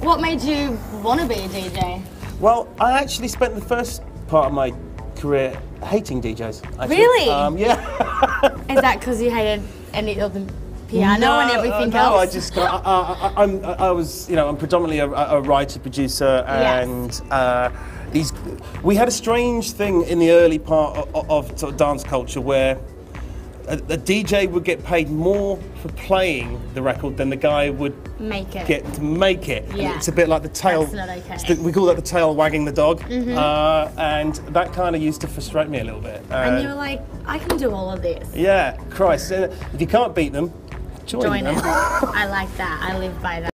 What made you want to be a DJ? Well, I actually spent the first part of my career hating DJs. actually. Really? Um, yeah. Is that because you hated any of the piano no, and everything uh, no, else? I just, I, I, I, I'm, I was, you know, I'm predominantly a, a writer, producer, Yes. and uh, these. We had a strange thing in the early part of, of, of dance culture where. A, a DJ would get paid more for playing the record than the guy would Make it. get to make it. And Yeah. It's a bit like the tail. That's not okay. we call that the tail wagging the dog, Mm-hmm. uh, and that kind of used to frustrate me a little bit. and Uh, you were like, I can do all of this. yeah, Christ! uh, If you can't beat them, join, Join them. it. I like that. I live by that.